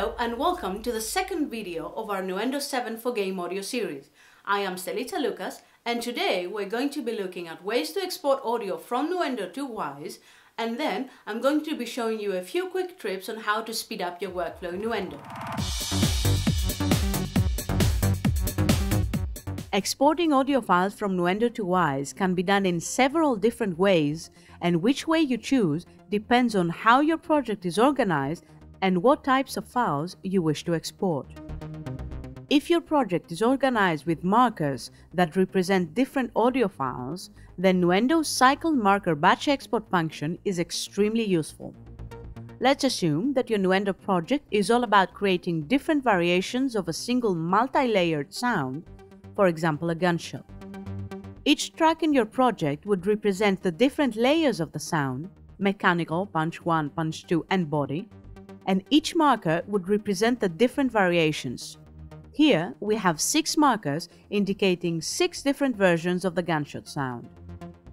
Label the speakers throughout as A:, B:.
A: Hello and welcome to the second video of our Nuendo 7 for Game Audio series. I am Stellita Loukas and today we're going to be looking at ways to export audio from Nuendo to Wwise and then I'm going to be showing you a few quick tips on how to speed up your workflow in Nuendo. Exporting audio files from Nuendo to Wwise can be done in several different ways and which way you choose depends on how your project is organized and what types of files you wish to export. If your project is organized with markers that represent different audio files, then Nuendo's Cycle Marker Batch Export function is extremely useful. Let's assume that your Nuendo project is all about creating different variations of a single multi-layered sound, for example a gunshot. Each track in your project would represent the different layers of the sound, mechanical, punch 1, punch 2 and body, and each marker would represent the different variations. Here we have six markers indicating six different versions of the gunshot sound.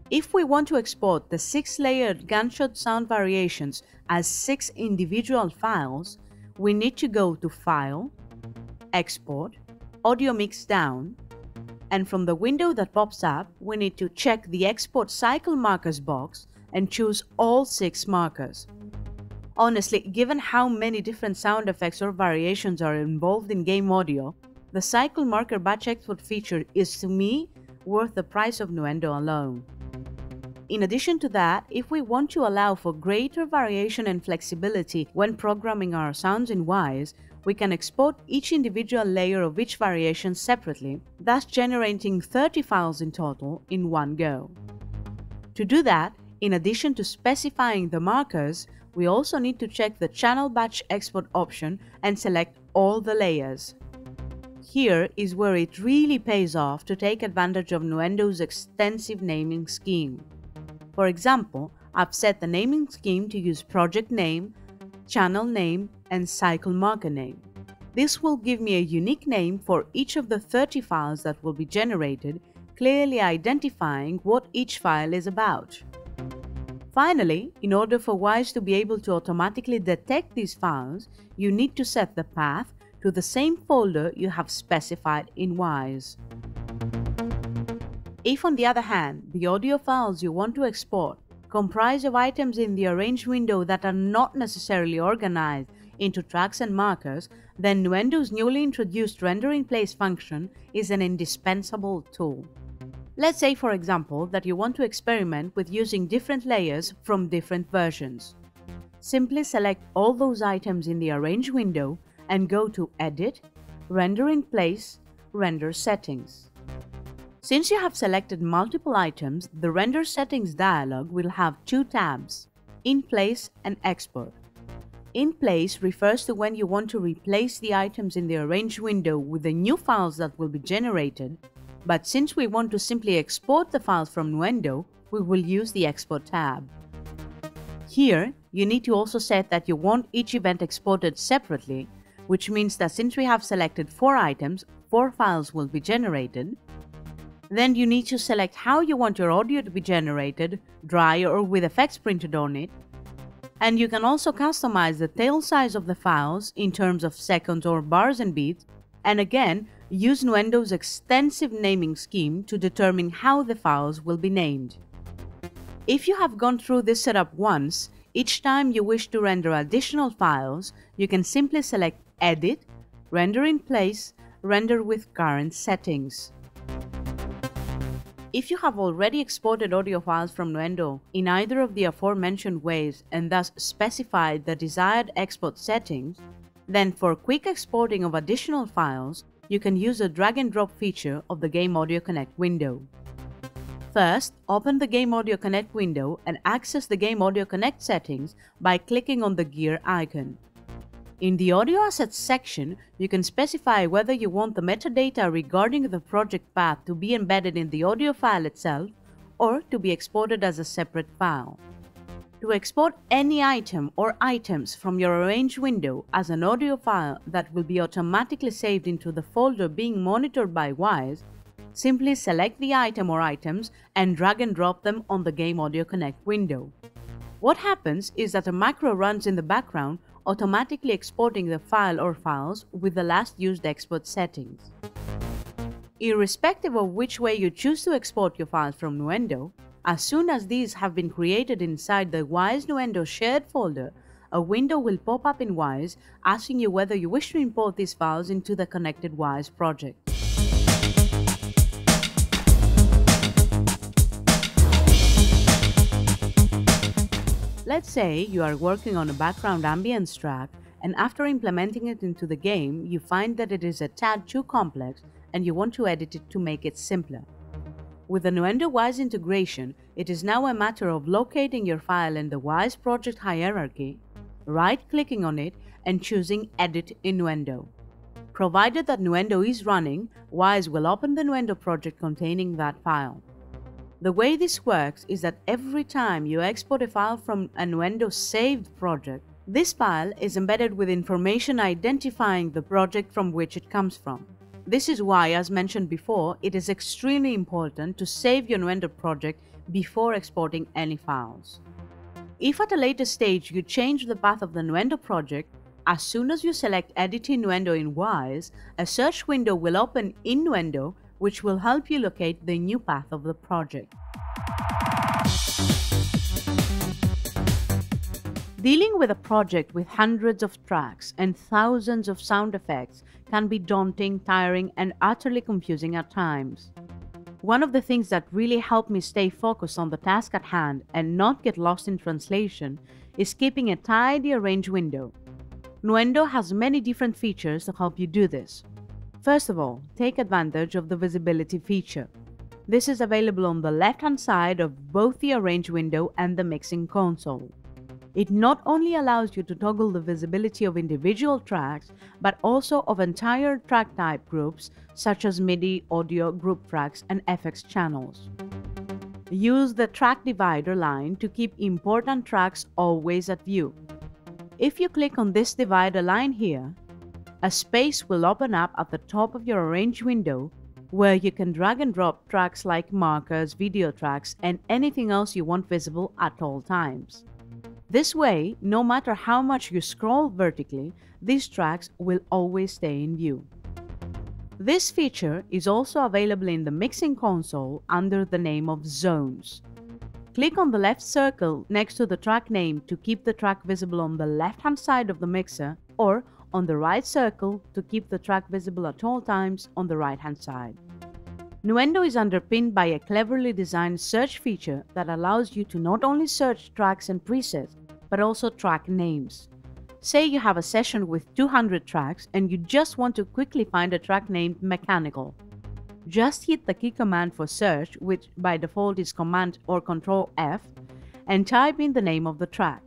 A: If we want to export the six layered gunshot sound variations as six individual files, we need to go to File, Export, Audio Mix Down, and from the window that pops up, we need to check the Export Cycle Markers box and choose all six markers. Honestly, given how many different sound effects or variations are involved in game audio, the cycle marker batch export feature is to me worth the price of Nuendo alone. In addition to that, if we want to allow for greater variation and flexibility when programming our sounds in Wwise, we can export each individual layer of each variation separately, thus generating 30 files in total in one go. To do that, in addition to specifying the markers, we also need to check the channel batch export option and select all the layers. Here is where it really pays off to take advantage of Nuendo's extensive naming scheme. For example, I've set the naming scheme to use project name, channel name, and cycle marker name. This will give me a unique name for each of the 30 files that will be generated, clearly identifying what each file is about. Finally, in order for Wwise to be able to automatically detect these files, you need to set the path to the same folder you have specified in Wwise. If on the other hand, the audio files you want to export comprise of items in the Arrange window that are not necessarily organized into tracks and markers, then Nuendo's newly introduced Render in Place function is an indispensable tool. Let's say, for example, that you want to experiment with using different layers from different versions. Simply select all those items in the Arrange window and go to Edit, Render in Place, Render Settings. Since you have selected multiple items, the Render Settings dialog will have two tabs, In Place and Export. In Place refers to when you want to replace the items in the Arrange window with the new files that will be generated, but since we want to simply export the files from Nuendo, we will use the Export tab. Here, you need to also set that you want each event exported separately, which means that since we have selected 4 items, 4 files will be generated. Then you need to select how you want your audio to be generated, dry or with effects printed on it. And you can also customize the tail size of the files in terms of seconds or bars and beats, and again, use Nuendo's extensive naming scheme to determine how the files will be named. If you have gone through this setup once, each time you wish to render additional files, you can simply select Edit, Render in Place, Render with current settings. If you have already exported audio files from Nuendo in either of the aforementioned ways and thus specified the desired export settings, then for quick exporting of additional files, you can use the drag and drop feature of the Game Audio Connect window. First, open the Game Audio Connect window and access the Game Audio Connect settings by clicking on the gear icon. In the Audio Assets section, you can specify whether you want the metadata regarding the project path to be embedded in the audio file itself or to be exported as a separate file. To export any item or items from your Arrange window as an audio file that will be automatically saved into the folder being monitored by Wwise, simply select the item or items and drag and drop them on the Game Audio Connect window. What happens is that a macro runs in the background automatically exporting the file or files with the last used export settings. Irrespective of which way you choose to export your files from Nuendo, as soon as these have been created inside the Wwise Nuendo shared folder, a window will pop up in Wwise asking you whether you wish to import these files into the connected Wwise project. Let's say you are working on a background ambience track and after implementing it into the game, you find that it is a tad too complex and you want to edit it to make it simpler. With the Nuendo Wwise integration, it is now a matter of locating your file in the Wwise project hierarchy, right-clicking on it and choosing Edit in Nuendo. Provided that Nuendo is running, Wwise will open the Nuendo project containing that file. The way this works is that every time you export a file from a Nuendo saved project, this file is embedded with information identifying the project from which it comes from. This is why, as mentioned before, it is extremely important to save your Nuendo project before exporting any files. If at a later stage you change the path of the Nuendo project, as soon as you select Edit in Nuendo in Wwise, a search window will open in Nuendo which will help you locate the new path of the project. Dealing with a project with hundreds of tracks and thousands of sound effects can be daunting, tiring, and utterly confusing at times. One of the things that really helped me stay focused on the task at hand and not get lost in translation is keeping a tidy arrange window. Nuendo has many different features to help you do this. First of all, take advantage of the visibility feature. This is available on the left hand side of both the arrange window and the mixing console. It not only allows you to toggle the visibility of individual tracks, but also of entire track type groups such as MIDI, audio, group tracks, and FX channels. Use the track divider line to keep important tracks always at view. If you click on this divider line here, a space will open up at the top of your Arrange window where you can drag and drop tracks like markers, video tracks, and anything else you want visible at all times. This way, no matter how much you scroll vertically, these tracks will always stay in view. This feature is also available in the mixing console under the name of Zones. Click on the left circle next to the track name to keep the track visible on the left hand side of the mixer or on the right circle to keep the track visible at all times on the right hand side. Nuendo is underpinned by a cleverly designed search feature that allows you to not only search tracks and presets, but also track names. Say you have a session with 200 tracks and you just want to quickly find a track named Mechanical. Just hit the key command for search, which by default is Command or Control F, and type in the name of the track.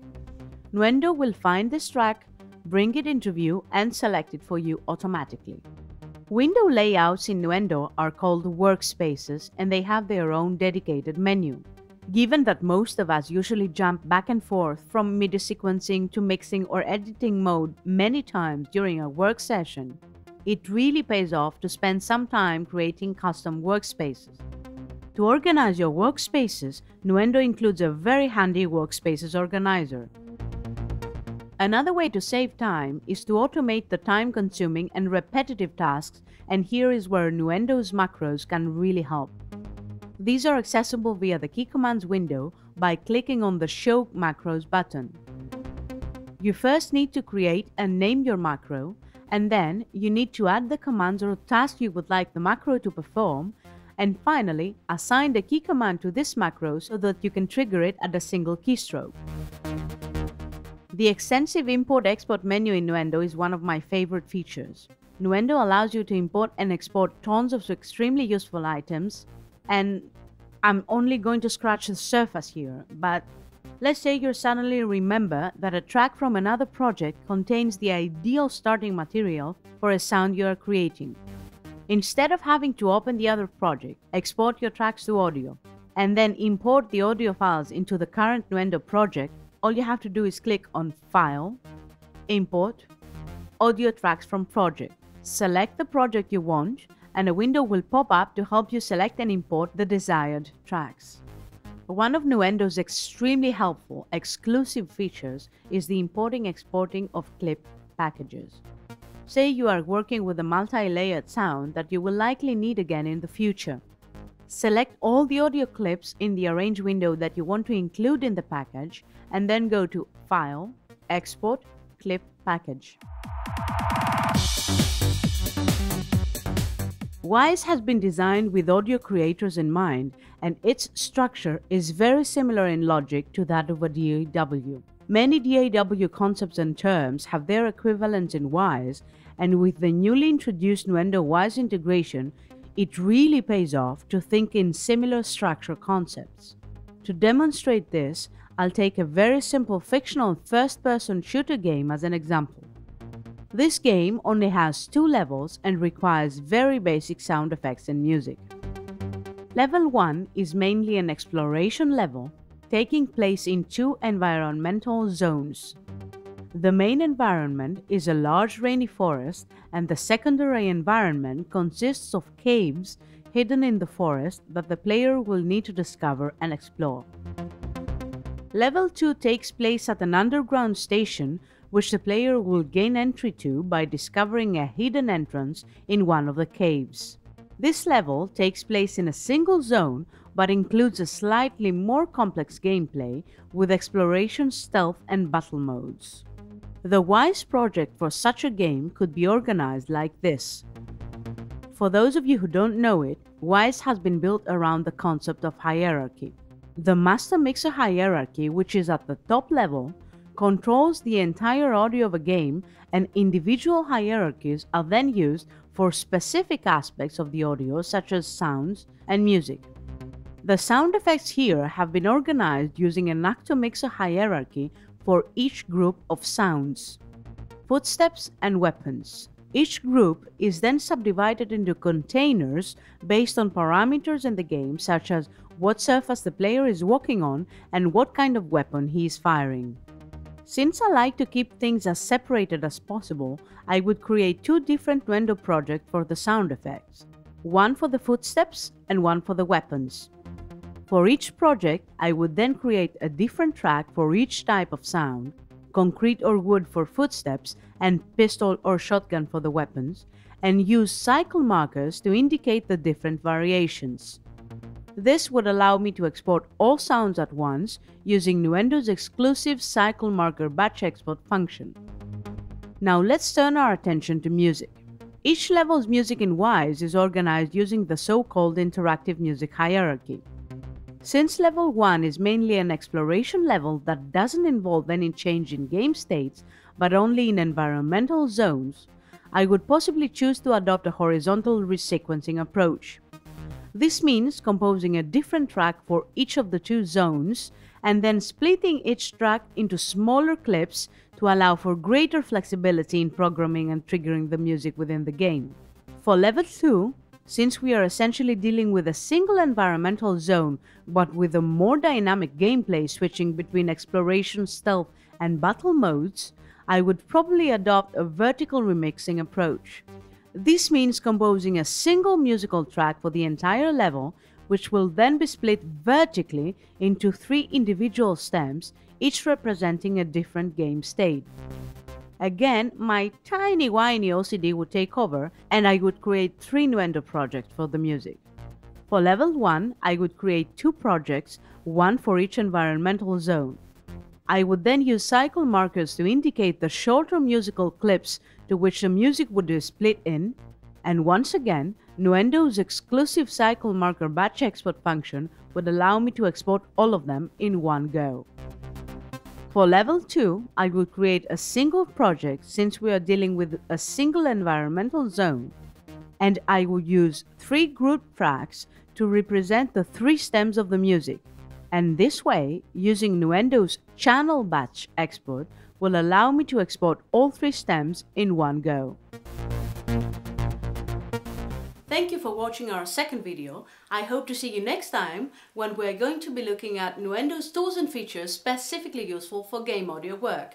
A: Nuendo will find this track, bring it into view, and select it for you automatically. Window layouts in Nuendo are called workspaces and they have their own dedicated menu. Given that most of us usually jump back and forth from MIDI sequencing to mixing or editing mode many times during a work session, it really pays off to spend some time creating custom workspaces. To organize your workspaces, Nuendo includes a very handy workspaces organizer. Another way to save time is to automate the time-consuming and repetitive tasks and here is where Nuendo's macros can really help. These are accessible via the Key Commands window by clicking on the Show Macros button. You first need to create and name your macro, and then you need to add the commands or task you would like the macro to perform, and finally assign the key command to this macro so that you can trigger it at a single keystroke. The extensive import-export menu in Nuendo is one of my favorite features. Nuendo allows you to import and export tons of extremely useful items, and I'm only going to scratch the surface here, but let's say you suddenly remember that a track from another project contains the ideal starting material for a sound you are creating. Instead of having to open the other project, export your tracks to audio, and then import the audio files into the current Nuendo project, all you have to do is click on File, Import, Audio Tracks from Project. Select the project you want and a window will pop up to help you select and import the desired tracks. One of Nuendo's extremely helpful exclusive features is the importing exporting of clip packages. Say you are working with a multi-layered sound that you will likely need again in the future. Select all the audio clips in the Arrange window that you want to include in the package and then go to File, Export, Clip Package. Wwise has been designed with audio creators in mind and its structure is very similar in logic to that of a DAW. Many DAW concepts and terms have their equivalents in Wwise and with the newly introduced Nuendo Wwise integration, it really pays off to think in similar structure concepts. To demonstrate this, I'll take a very simple fictional first-person shooter game as an example. This game only has two levels and requires very basic sound effects and music. Level 1 is mainly an exploration level, taking place in two environmental zones. The main environment is a large rainy forest and the secondary environment consists of caves hidden in the forest that the player will need to discover and explore. Level 2 takes place at an underground station which the player will gain entry to by discovering a hidden entrance in one of the caves. This level takes place in a single zone but includes a slightly more complex gameplay with exploration, stealth and battle modes. The Wwise project for such a game could be organized like this. For those of you who don't know it, Wwise has been built around the concept of hierarchy. The master mixer hierarchy, which is at the top level, controls the entire audio of a game and individual hierarchies are then used for specific aspects of the audio such as sounds and music. The sound effects here have been organized using an actor mixer hierarchy for each group of sounds. Footsteps and weapons. Each group is then subdivided into containers based on parameters in the game such as what surface the player is walking on and what kind of weapon he is firing. Since I like to keep things as separated as possible, I would create two different Nuendo projects for the sound effects. One for the footsteps and one for the weapons. For each project, I would then create a different track for each type of sound, concrete or wood for footsteps, and pistol or shotgun for the weapons, and use cycle markers to indicate the different variations. This would allow me to export all sounds at once using Nuendo's exclusive cycle marker batch export function. Now let's turn our attention to music. Each level's music in Wwise is organized using the so-called interactive music hierarchy. Since level 1 is mainly an exploration level that doesn't involve any change in game states but only in environmental zones, I would possibly choose to adopt a horizontal resequencing approach. This means composing a different track for each of the two zones and then splitting each track into smaller clips to allow for greater flexibility in programming and triggering the music within the game. For level 2, since we are essentially dealing with a single environmental zone, but with a more dynamic gameplay switching between exploration, stealth, and battle modes, I would probably adopt a vertical remixing approach. This means composing a single musical track for the entire level, which will then be split vertically into three individual stems, each representing a different game state. Again, my tiny whiny OCD would take over and I would create three Nuendo projects for the music. For level 1, I would create two projects, one for each environmental zone. I would then use cycle markers to indicate the shorter musical clips to which the music would be split in, and once again, Nuendo's exclusive cycle marker batch export function would allow me to export all of them in one go. For level 2, I will create a single project since we are dealing with a single environmental zone and I will use three group tracks to represent the three stems of the music. And this way, using Nuendo's channel batch export will allow me to export all three stems in one go. Thank you for watching our second video. I hope to see you next time when we're going to be looking at Nuendo's tools and features specifically useful for game audio work.